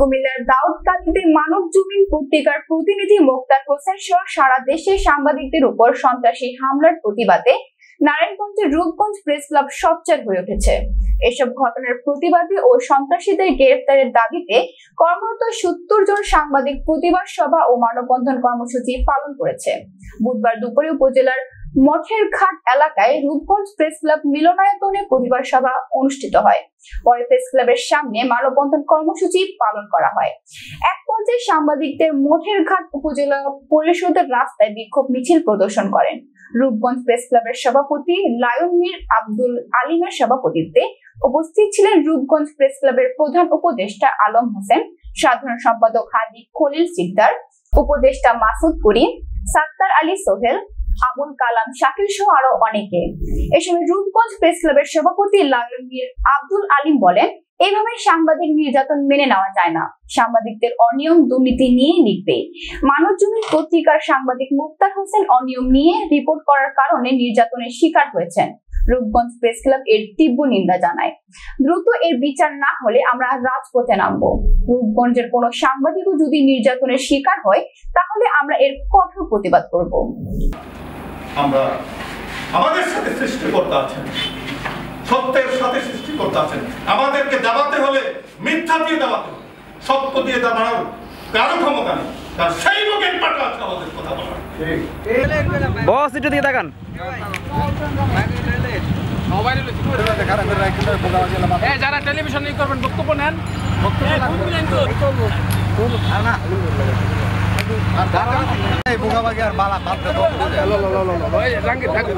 কুমিল্লার দাউদকান্দিতে মানব জমিন পত্রিকার প্রতিনিধি মোক্তার হোসেন সহ সারা দেশে সাংবাদিকদের উপর সন্ত্রাসী হামলার প্রতিবাদে নারায়ণগঞ্জের রূপগঞ্জ প্রেস ক্লাব সোচ্চার হয়ে উঠেছে। এসব ঘটনার প্রতিবাদে ও সন্ত্রাসীদের গ্রেফতারের দাবিতে কর্মরত সত্তর জন সাংবাদিক প্রতিবাদ সভা ও মানববন্ধন কর্মসূচি পালন করেছে। বুধবার দুপুরে উপজেলার মঠের ঘাট এলাকায় রূপগঞ্জ প্রেস ক্লাব মিলনায়তনে প্রতিবাদ সভা অনুষ্ঠিত হয়। পরে প্রেস ক্লাবের সামনে মানববন্ধন কর্মসূচি পালন করা হয়। এক পর্যায়ে সাংবাদিকদের মঠের ঘাট উপজেলা পরিষদের রাস্তায় বিক্ষোভ মিছিল প্রদর্শন করেন। রূপগঞ্জ প্রেস ক্লাবের সভাপতি লায়ন মীর আব্দুল আলিমের সভাপতিত্বে উপস্থিত ছিলেন রূপগঞ্জ প্রেস ক্লাবের প্রধান উপদেষ্টা আলম হোসেন, সাধারণ সম্পাদক হাদি খলিল সিকদার, উপদেষ্টা মাসুদ করিম, সাত্তার আলী সোহেল আবুল কালাম শাকিল সহ আরও অনেকে। এ সময় রূপগঞ্জ প্রেস ক্লাবের সভাপতি লায়ন মীর আব্দুল আলিম বলেন এইভাবে সাংবাদিক নির্যাতন মেনে নেওয়া যায় না। সাংবাদিকদের অনিয়ম দুর্নীতি নিয়ে লিখবে। মানব জমিন পত্রিকার সাংবাদিক মুক্তার হোসেন অনিয়ম নিয়ে রিপোর্ট করার কারণে নির্যাতনের শিকার হয়েছেন। রূপগঞ্জ প্রেস ক্লাব এর তীব্র নিন্দা জানায়। দ্রুত এর বিচার না হলে আমরা রাজপথে নামবো। রূপগঞ্জের কোন সাংবাদিকও যদি নির্যাতনের শিকার হয়, তাহলে আমরা এর কঠোর প্রতিবাদ করব। আমরা আমাদের সাথে সৃষ্টিকর্তা আছেন। সত্যের সাথে সৃষ্টিকর্তা আছেন। আমাদেরকে দাবাতে হলে মিথ্যা দিয়ে দাবাতে সত্য দিয়ে দাবানোর কারও ক্ষমতা নেই। কারণ সেই লোকের পাঠা আছে আমাদের কথা বলার। বস একটু তাকান। এ, যারা টেলিভিশন করবেন বক্তব্য নেন। বোকাবাগি আর বালা বাদ ওই জাহাঙ্গীর থাকবে